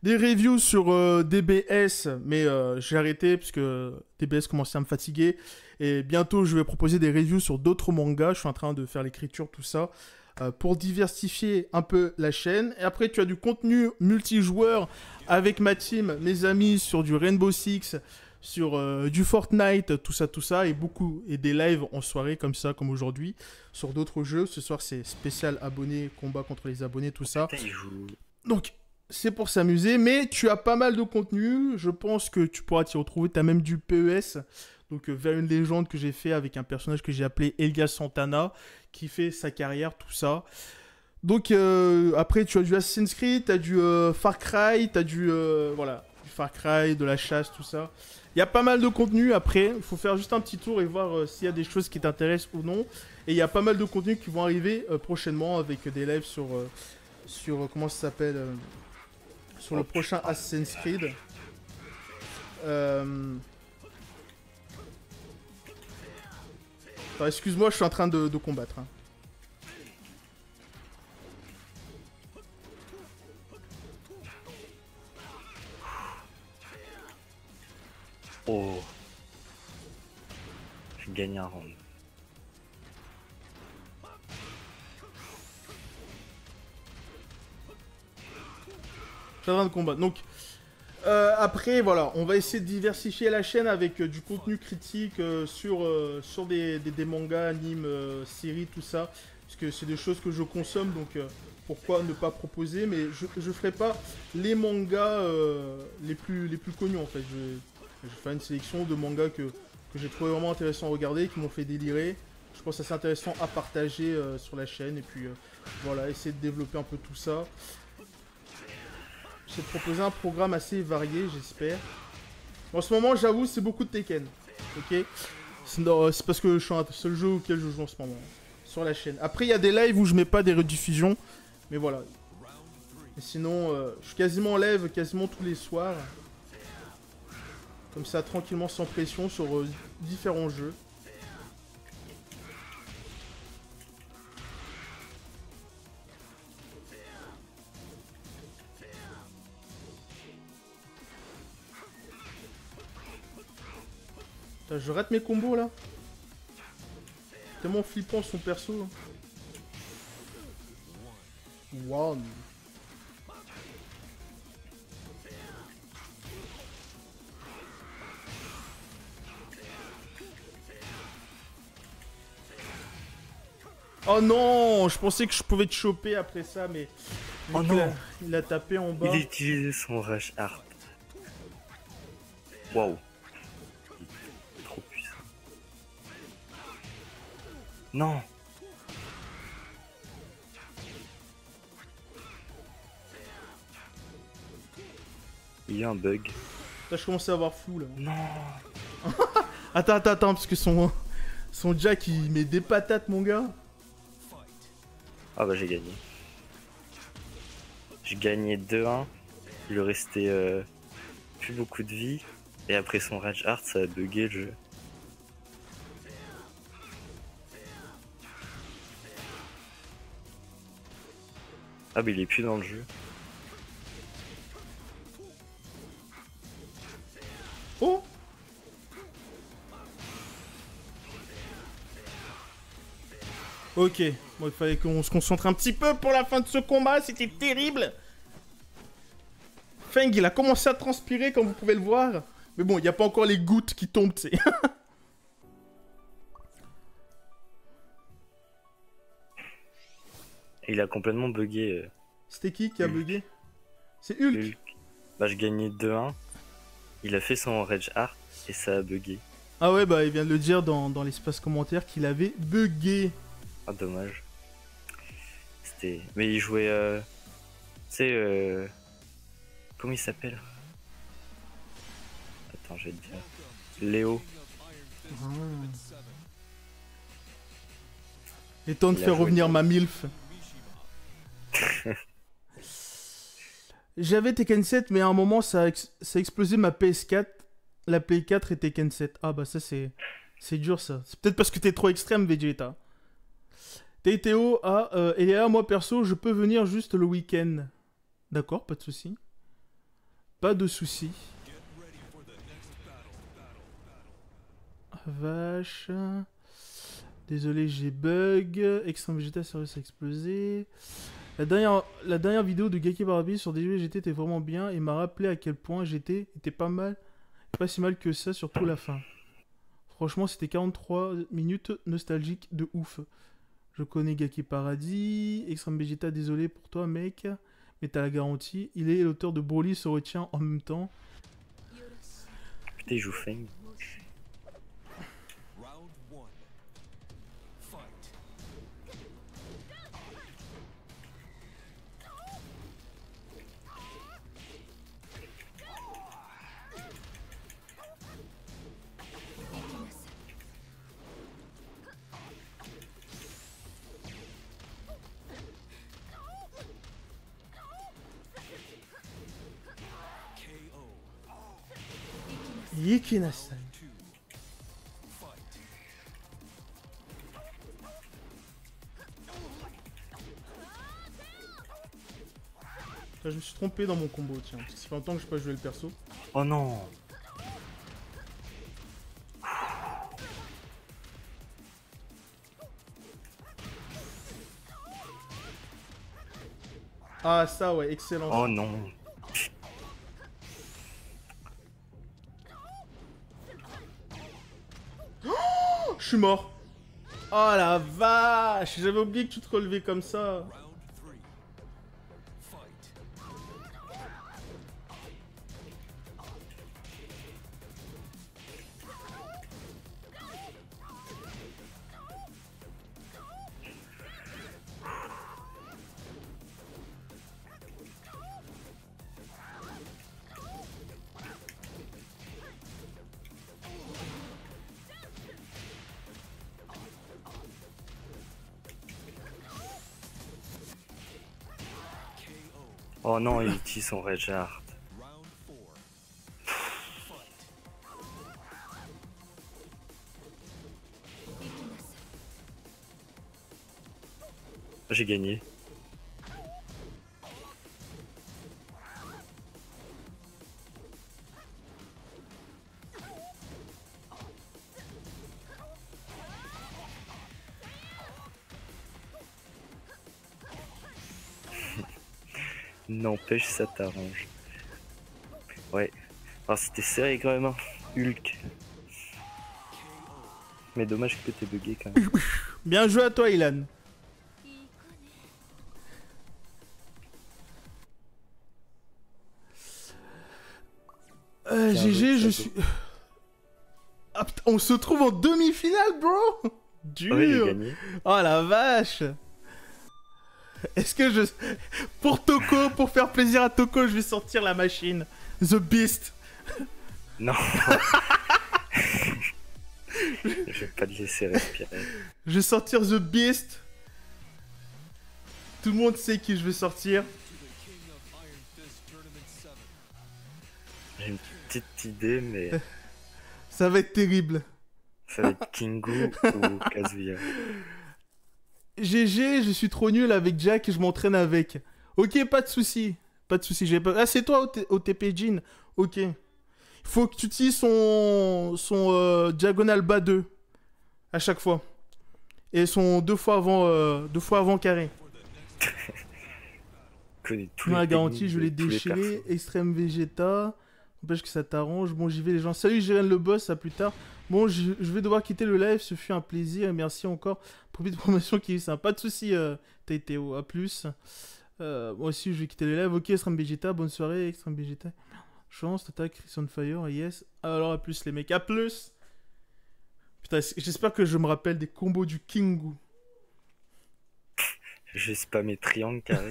Des reviews sur euh, DBS, mais euh, j'ai arrêté parce que DBS commençait à me fatiguer. Et bientôt, je vais proposer des reviews sur d'autres mangas. Je suis en train de faire l'écriture, tout ça, euh, pour diversifier un peu la chaîne. Et après, tu as du contenu multijoueur avec ma team, mes amis, sur du Rainbow Six, sur euh, du Fortnite, tout ça, tout ça, et beaucoup, et des lives en soirée comme ça, comme aujourd'hui, sur d'autres jeux. Ce soir, c'est spécial abonné, combat contre les abonnés, tout ça. Donc, c'est pour s'amuser, mais tu as pas mal de contenu. Je pense que tu pourras t'y retrouver. Tu as même du PES, donc euh, vers une légende que j'ai fait avec un personnage que j'ai appelé Elias Santana, qui fait sa carrière, tout ça. Donc, euh, après, tu as du Assassin's Creed, tu as du euh, Far Cry, tu as du. euh, voilà, du Far Cry, de la chasse, tout ça. Il y a pas mal de contenu après. Il faut faire juste un petit tour et voir euh, s'il y a des choses qui t'intéressent ou non. Et il y a pas mal de contenus qui vont arriver euh, prochainement avec des lives sur. euh, sur comment ça s'appelle sur le prochain Assassin's Creed. Euh... Excuse-moi, je suis en train de, de combattre. hein. Oh. J'ai gagné un round. Je de combattre. Donc, euh, après, voilà, on va essayer de diversifier la chaîne avec euh, du contenu critique euh, sur, des, mangas, animes, séries, tout ça. Parce que c'est des choses que je consomme, donc pourquoi ne pas proposer? Mais je ne ferai pas les mangas les, plus, connus en fait. Je vais faire une sélection de mangas que, que j'ai trouvé vraiment intéressant à regarder, qui m'ont fait délirer. Je pense que assez intéressant à partager euh, sur la chaîne. Et puis euh, voilà, essayer de développer un peu tout ça. J'ai proposé un programme assez varié, j'espère. En ce moment, j'avoue, c'est beaucoup de Tekken. Ok? C'est non, c'est parce que je suis un seul jeu auquel je joue en ce moment. Sur la chaîne. Après, il y a des lives où je mets pas des rediffusions. Mais voilà. Et sinon, euh, je suis quasiment en live quasiment tous les soirs. Comme ça, tranquillement, sans pression, sur euh, différents jeux. Je rate mes combos là. Tellement flippant son perso. One. Oh non, je pensais que je pouvais te choper après ça, mais... Oh a- non. Il a tapé en bas. Il a utilisé son rush art. Waouh. Trop puissant. Non. Il y a un bug. Là, je commence à avoir flou là. Non. Attends, attends, attends, parce que son, son Jack il met des patates, mon gars. Ah bah j'ai gagné. J'ai gagné 2-1. Il lui restait euh, plus beaucoup de vie. Et après son Rage Art, ça a bugué le jeu. Ah bah il est plus dans le jeu. Oh Ok, bon, il fallait qu'on se concentre un petit peu pour la fin de ce combat, c'était terrible Feng, il a commencé à transpirer, comme vous pouvez le voir. Mais bon, il n'y a pas encore les gouttes qui tombent, tu sais. Il a complètement bugué. euh. C'était qui qui a bugué? C'est Hulk. Hulk. Bah, je gagnais 2-1. Il a fait son Rage Art et ça a bugué. Ah ouais, bah il vient de le dire dans, dans l'espace commentaire qu'il avait bugué. Ah, dommage. C'était. Mais il jouait. Euh... Tu sais. Euh... Comment il s'appelle? Attends, je vais te dire. Léo. Et temps de faire revenir ma MILF. J'avais Tekken 7, mais à un moment, ça a, ex- ça a explosé ma PS4. La Play 4 et Tekken 7. Ah bah ça, c'est c'est dur, ça. C'est peut-être parce que t'es trop extrême, Vegeta. TTO, ah, euh, et là, moi, perso, je peux venir juste le week-end. D'accord, pas de souci. Pas de souci. Ah, Vache. Désolé, j'ai bug. Extreme Vegeta, sérieux, ça a explosé. La dernière, vidéo de Gaki Barabi sur DG GT était vraiment bien et m'a rappelé à quel point GT était pas mal, pas si mal que ça, surtout la fin. Franchement, c'était 43 minutes nostalgiques de ouf. Je connais Gaki Paradis, Extreme Vegeta, désolé pour toi, mec, mais t'as la garantie. Il est l'auteur de Broly se retient en même temps. Putain, il joue Feng. Je me suis trompé dans mon combo, tiens. parce que Ça fait longtemps que je pas joué le perso. Oh non Ah, ça, ouais, excellent. Oh non mort. Oh la vache J'avais oublié que tu te relevais comme ça. Non, il utilise son four. Fight. J'ai gagné. N'empêche, ça t'arrange. Ouais. Alors c'était serré quand même, hein. Hulk. Mais dommage que t'es bugué quand même. Bien joué à toi, Ilan. Euh, GG, je suis. Ah, putain, on se trouve en demi-finale, bro Dur Ouais. Oh la vache Est-ce que je... Pour Toko, pour faire plaisir à Toko, je vais sortir la machine? The Beast. Non. je vais pas te laisser respirer. Je vais sortir The Beast. Tout le monde sait qui je vais sortir. To the King of Iron Fist Tournament 7. J'ai une petite idée, mais Ça va être terrible. ça va être Kingu ou Kazuya. GG, je suis trop nul avec Jack et je m'entraîne avec. Ok, pas de souci. Pas de souci. Pas... Ah, c'est toi au, TP Jean. Ok. Il faut que tu utilises son, son euh, diagonal bas 2 à chaque fois. Et son deux fois avant, euh, deux fois avant carré. Je connais tous Moi, les la garantie, je l'ai déchiré. Extrême Vegeta. N'empêche que ça t'arrange. Bon, j'y vais, les gens. Salut, Jérém le boss. À plus tard. Bon, je, vais devoir quitter le live. Ce fut un plaisir. Et merci encore pour cette promotion qui est sympa. Pas de soucis, euh, Taiteo. À plus. Euh, moi aussi, je vais quitter les lives. Ok, Extreme Vegeta, bonne soirée, Extreme Vegeta. Chance, Tata, Chris on Fire, yes. Alors, à plus, les mecs, à plus Putain, j'espère que je me rappelle des combos du Kingu. J'ai spammé triangle carré.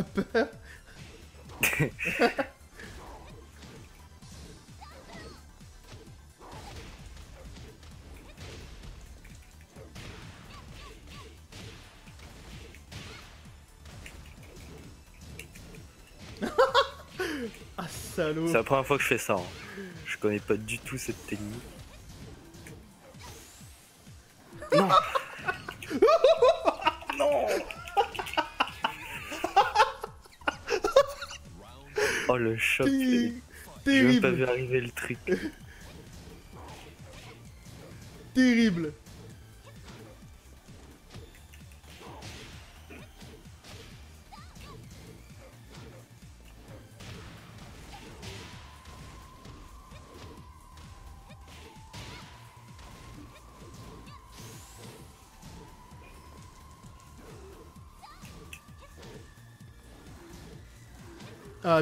Pas peur Ah salaud C'est la première fois que je fais ça. hein. Je connais pas du tout cette technique. Non Oh le choc J'ai même pas vu arriver le truc. Terrible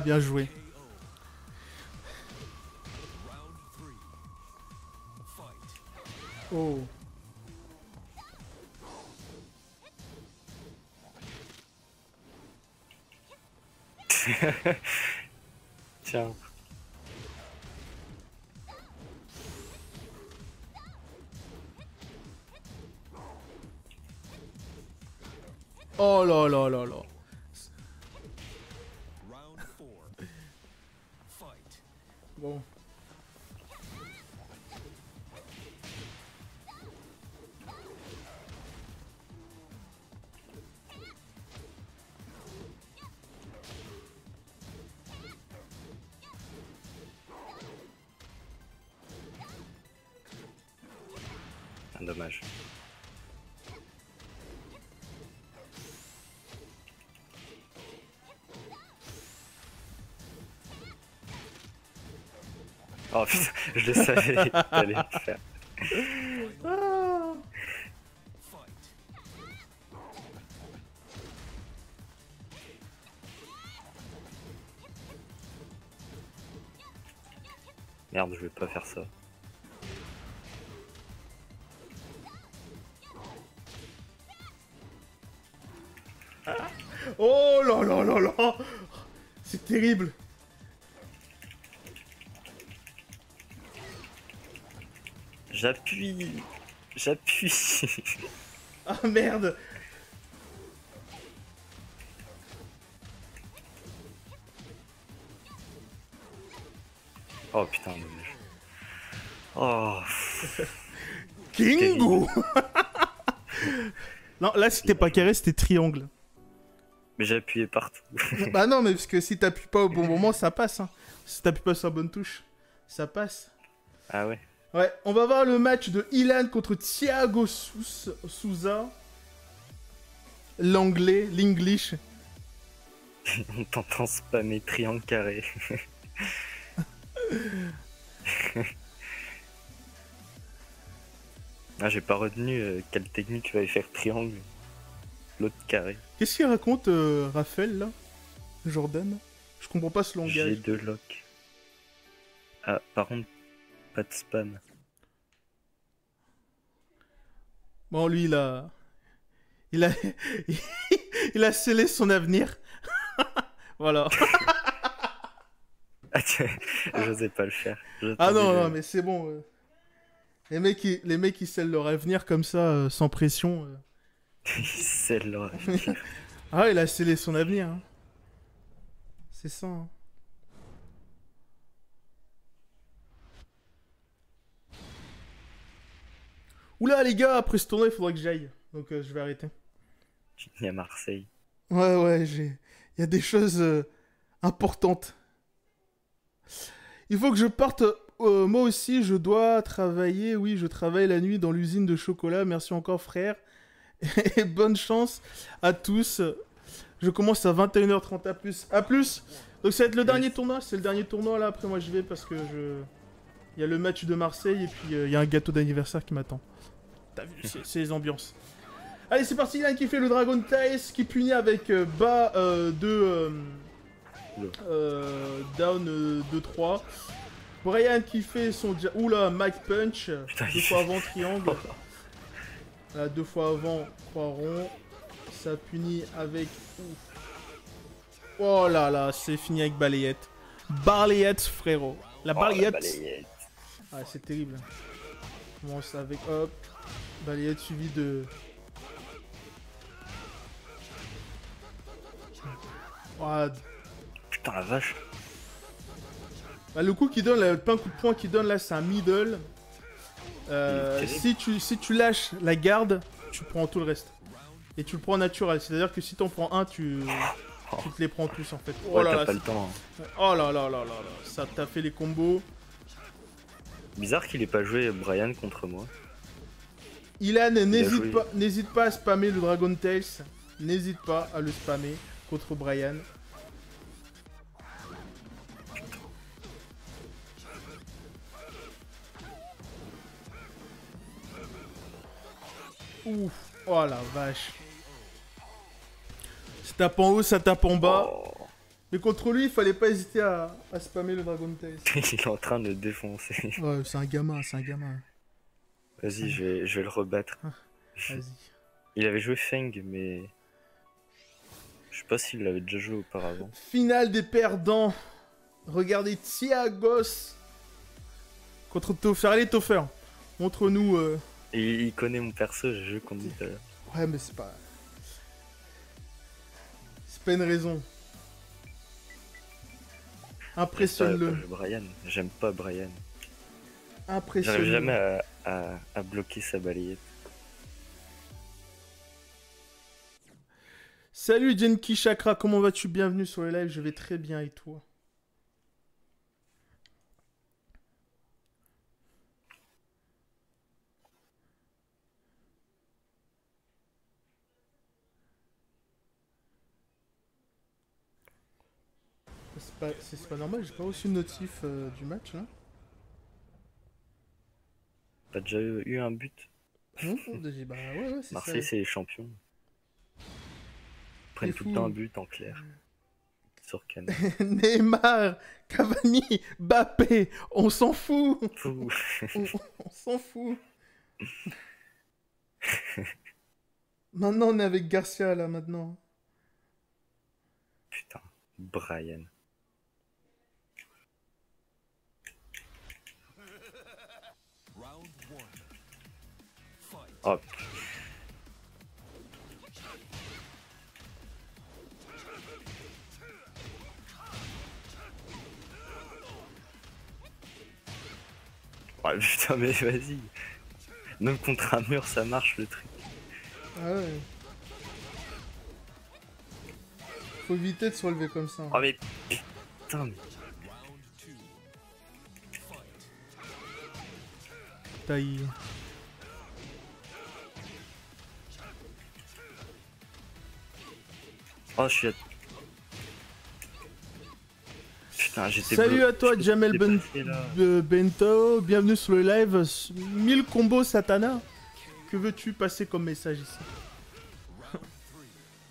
Bien joué. Ah, dommage. Oh putain, je le savais, t'allais le faire. Ah. Merde, je vais pas faire ça. Terrible. J'appuie. J'appuie. Ah merde. Oh putain, dommage. Oh, Kingu. Non, là c'était pas carré, c'était triangle. Mais j'ai appuyé partout. bah non, mais parce que si t'appuies pas au bon moment, ça passe. Hein. Si t'appuies pas sur la bonne touche, ça passe. Ah ouais Ouais, on va voir le match de Ilan contre Thiago Souza. L'anglais, l'English. On t'entend spammer triangle carré. ah, j'ai pas retenu euh, quelle technique va faire triangle. L'autre carré. Qu'est-ce qu'il raconte, euh, Raphaël, là? Jordan? Je comprends pas ce J'ai langage. deux locks. Ah, par contre, pas de spam. Bon, lui, il a... Il a... il a scellé son avenir. voilà. Ah tiens, j'osais pas le faire. Ah non, non, mais c'est bon. euh. Les mecs, qui... les mecs qui scellent leur avenir comme ça, euh, sans pression. Euh. C'est là. Ah, il a scellé son avenir. hein. C'est ça. hein. Oula, les gars, après ce tournoi, il faudra que j'aille. Donc, euh, je vais arrêter. Il y a Marseille. Ouais, ouais, j'ai. Il y a des choses euh, importantes. Il faut que je parte. euh, moi aussi, je dois travailler. Oui, je travaille la nuit dans l'usine de chocolat. Merci encore, frère. Et bonne chance à tous. Je commence à 21h30. À plus. À plus. Donc ça va être le dernier tournoi, c'est le dernier tournoi là, après moi je vais parce que je... Il y a le match de Marseille et puis euh, il y a un gâteau d'anniversaire qui m'attend. T'as vu, c'est- les ambiances. Allez c'est parti, il a un qui fait le Dragon Tales, qui punit avec euh, bas euh, de... euh, down euh, 2-3. Brian qui fait son... Oula, Mike Punch, deux fois avant triangle. Là, deux fois avant, croix rond. Ça punit avec... Ouf. Oh là là, c'est fini avec balayette. Balayette, frérot. La Oh, la balayette. ah, c'est terrible. On commence avec hop. Balayette suivi de. Ah, Putain, la vache. bah, le coup qui donne, le plein coup de poing qui donne là, c'est un middle. Euh, si, tu, si tu lâches la garde, tu prends tout le reste. Et tu le prends naturel. C'est-à-dire que si t'en prends un, tu, tu te les prends tous en fait. Oh Ouais, là là, pas le temps. Oh là là là là là, ça t'a fait les combos. Bizarre qu'il ait pas joué Brian contre moi. Ilan, n'hésite pas, n'hésite pas à spammer le Dragon Tales. N'hésite pas à le spammer contre Brian. Ouf, oh la vache. Ça tape en haut, ça tape en bas. Oh. Mais contre lui, il fallait pas hésiter à, à spammer le Dragon Tales. Il est en train de le défoncer. Ouais, c'est un gamin, c'est un gamin. Vas-y, je vais, je vais le rebattre. Vas-y. Il avait joué Feng, mais. Je sais pas s'il l'avait déjà joué auparavant. Finale des perdants. Regardez Thiagos contre Toffer. Allez Toffer, montre-nous. euh, Et il connaît mon perso, j'ai joué contre lui tout à l'heure. Ouais, mais c'est pas. C'est pas une raison. Impressionne-le. Brian, j'aime pas Brian. J'arrive Impressionne-le. jamais à, à- à bloquer sa balayette. Salut Genki Chakra, comment vas-tu? Bienvenue sur le live, je vais très bien et toi? Pas, c'est- pas normal, j'ai pas reçu de notif euh, du match là. T'as déjà eu, un but Non, bah ouais, ouais, c'est ça. Marseille, c'est les champions. Ils prennent tout le temps un but en clair. Sur Cannes. Neymar, Cavani, Bappé, on s'en fout Fou. On, on s'en fout. maintenant, on est avec Garcia, là, maintenant. Putain, Brian. Hop. Ouais, putain, mais vas-y. Même contre un mur, ça marche le truc. Ah ouais. Faut éviter de se relever comme ça. Oh, mais putain, mais. Taille. Oh, je suis à... Putain, j'étais Salut à toi, Jamel ben... euh, Bento. Bienvenue sur le live. 1000 combos Satana. Que veux-tu passer comme message ici?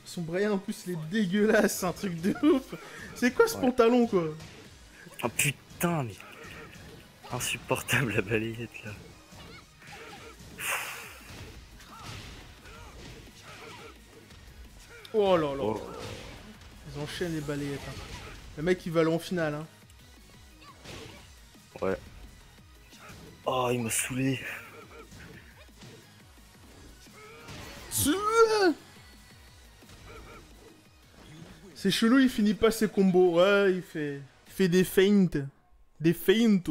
Son Brian en plus il est dégueulasse, c'est un truc de ouf. C'est quoi ce Ouais. pantalon quoi? Oh putain, mais... Insupportable la balayette là. Oh là là. Oh. Ils enchaînent les balayettes. hein. Le mec il va aller en finale. Hein. Ouais. Oh, il m'a saoulé. C'est chelou, il finit pas ses combos. Ouais, il fait, il fait des feintes. Des feintes.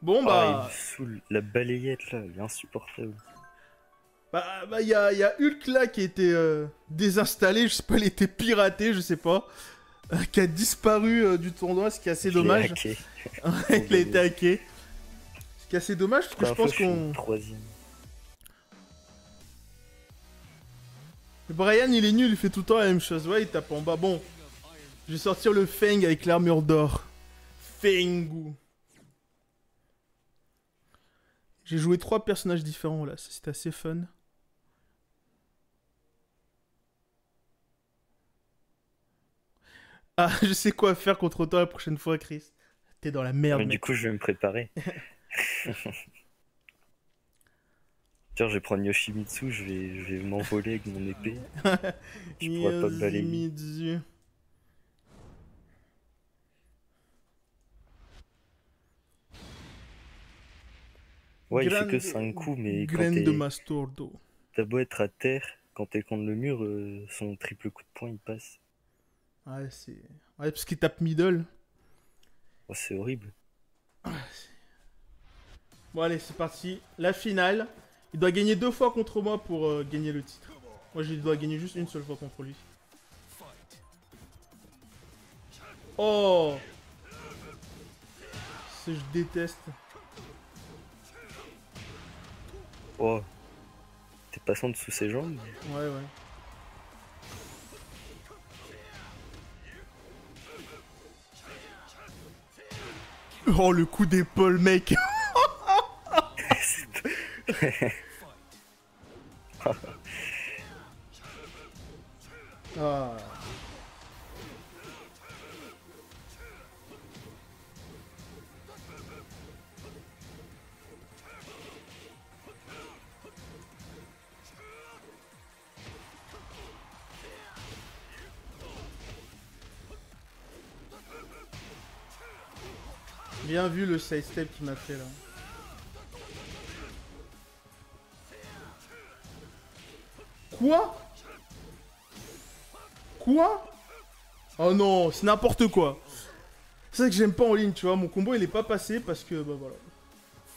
Bon Oh, il bah, me saoule. La balayette là, elle est insupportable. Bah, bah, y a, y a Hulk là qui a été euh, désinstallé. Je sais pas, il était piraté, je sais pas. euh, qui a disparu euh, du tournoi, ce qui est assez dommage. Ouais, il a été hacké. Ce qui est assez dommage parce que je pense qu'on. Brian il est nul, il fait tout le temps la même chose. Ouais, il tape en bas. Bon, Je vais sortir le Feng avec l'armure d'or. Fengu. J'ai joué trois personnages différents là, c'était assez fun. Ah, je sais quoi faire contre toi la prochaine fois, Chris. T'es dans la merde, Mais du coup, je vais me préparer. Tiens, je vais prendre Yoshimitsu, je vais, je vais m'envoler avec mon épée. Tu pourras pas me balayer. Ouais, il fait que 5 coups, mais quand de Mastordo. t'as beau être à terre, quand t'es contre le mur, euh, son triple coup de poing il passe. Ouais, c'est. Ouais, parce qu'il tape middle. Oh, c'est horrible. Bon, allez, c'est parti. La finale. Il doit gagner deux fois contre moi pour euh, gagner le titre. Moi, je dois gagner juste une seule fois contre lui. Oh Ça, je déteste. Oh, t'es passant dessous ses jambes Ouais, ouais. Oh, le coup d'épaule, mec Ah. Bien vu le side step qu'il m'a fait là. Quoi? Quoi? Oh non, c'est n'importe quoi. C'est ça que j'aime pas en ligne, tu vois. Mon combo il est pas passé parce que bah voilà.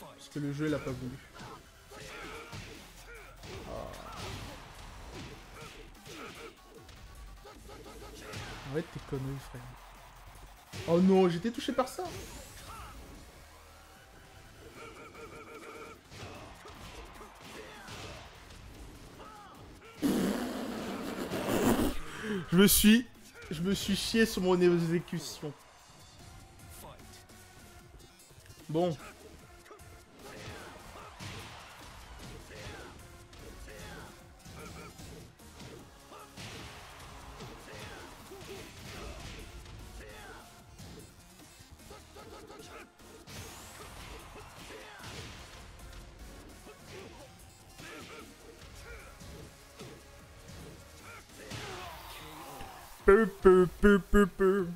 Parce que le jeu il a pas voulu. Ah. Arrête tes conneries, frère. Oh non, j'étais touché par ça. Je me suis... Je me suis chié sur mon exécution. Bon. Peu, peu, peu, peu.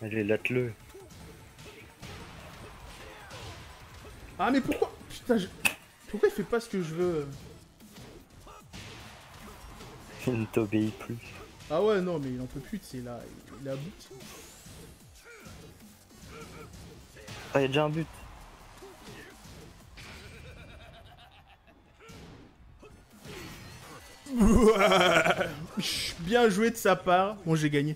Allez, latte-le. Ah mais pourquoi? Putain, je... pourquoi il fait pas ce que je veux? Il ne t'obéit plus. Ah ouais, non, mais il en peut plus, c'est là, il, il a bout. Ah, y'a déjà un but. Bien joué de sa part. Bon, j'ai gagné.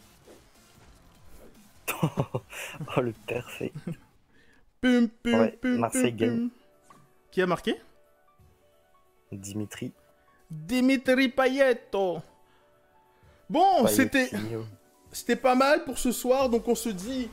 Oh, le parfait. Pum, pum, Ouais, pum, Marseille pum, gagne. pum. Qui a marqué? Dimitri. Dimitri Payetto. Bon, c'était c'était pas mal pour ce soir, donc on se dit...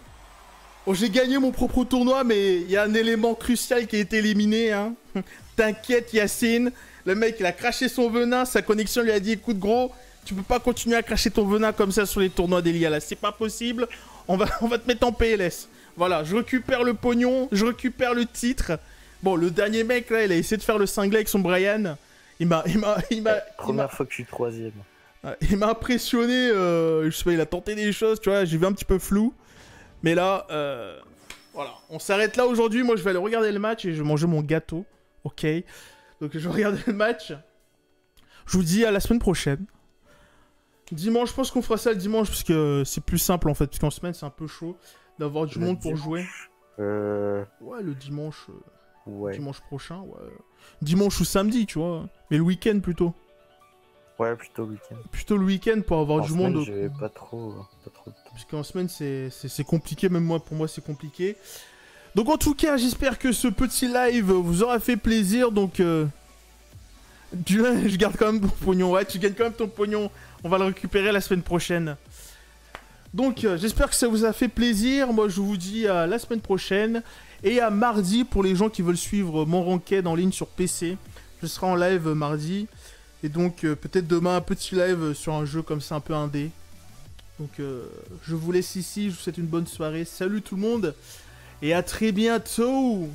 Oh, j'ai gagné mon propre tournoi, mais il y a un élément crucial qui a été éliminé. Hein. T'inquiète, Yacine. Le mec, il a craché son venin. Sa connexion lui a dit écoute, gros, tu peux pas continuer à cracher ton venin comme ça sur les tournois d'Elia là. C'est pas possible. On va, on va te mettre en PLS. Voilà, je récupère le pognon, je récupère le titre. Bon, le dernier mec là, il a essayé de faire le cinglé avec son Brian. Il m'a, il m'a, il m'a, il Première fois que je suis troisième. Il m'a impressionné, euh, je sais pas, il a tenté des choses, tu vois, j'ai vu un petit peu flou. Mais là, euh, voilà, on s'arrête là aujourd'hui. Moi, je vais aller regarder le match et je vais manger mon gâteau, ok? Donc, je vais regarder le match. Je vous dis à la semaine prochaine. Dimanche, je pense qu'on fera ça le dimanche parce que c'est plus simple en fait, parce qu'en semaine, c'est un peu chaud d'avoir du Le monde pour jouer. Euh. Ouais, le dimanche, euh, Ouais. dimanche prochain, ouais. Dimanche ou samedi, tu vois. Mais le week-end plutôt. Ouais, plutôt le week-end. Plutôt le week-end pour avoir En du semaine, monde. j'ai pas trop, pas trop de temps. Parce qu'en semaine, c'est compliqué, même moi, pour moi, c'est compliqué. Donc, en tout cas, j'espère que ce petit live vous aura fait plaisir. Donc, euh, Tu, je garde quand même ton pognon. Ouais, tu gagnes quand même ton pognon. On va le récupérer la semaine prochaine. Donc, euh, j'espère que ça vous a fait plaisir. Moi, je vous dis à la semaine prochaine. Et à mardi pour les gens qui veulent suivre mon ranked en ligne sur PC. Je serai en live mardi. Et donc, euh, peut-être demain, un petit live sur un jeu comme ça, un peu indé. Donc, euh, je vous laisse ici. Je vous souhaite une bonne soirée. Salut tout le monde. Et à très bientôt